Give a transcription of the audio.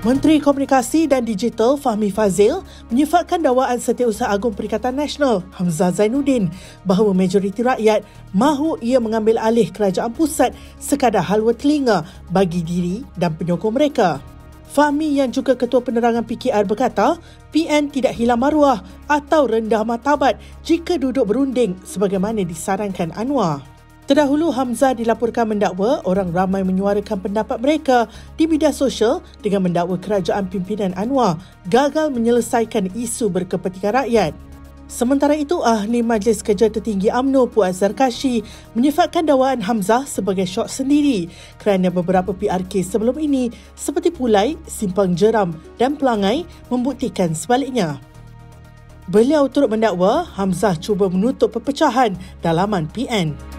Menteri Komunikasi dan Digital Fahmi Fazil menyifatkan dakwaan Setiausaha Agung Perikatan Nasional Hamzah Zainuddin bahawa majoriti rakyat mahu ia mengambil alih kerajaan pusat sekadar halwa telinga bagi diri dan penyokong mereka. Fahmi yang juga Ketua Penerangan PKR berkata, PN tidak hilang maruah atau rendah martabat jika duduk berunding sebagaimana disarankan Anwar. Terdahulu Hamzah dilaporkan mendakwa orang ramai menyuarakan pendapat mereka di media sosial dengan mendakwa kerajaan pimpinan Anwar gagal menyelesaikan isu berkepentingan rakyat. Sementara itu, Ahli Majlis Kerja Tertinggi AMNO Puan Zarkashi menyifatkan dakwaan Hamzah sebagai syok sendiri kerana beberapa PRK sebelum ini seperti Pulai, Simpang Jeram dan Pelangai membuktikan sebaliknya. Beliau turut mendakwa Hamzah cuba menutup perpecahan dalaman PN.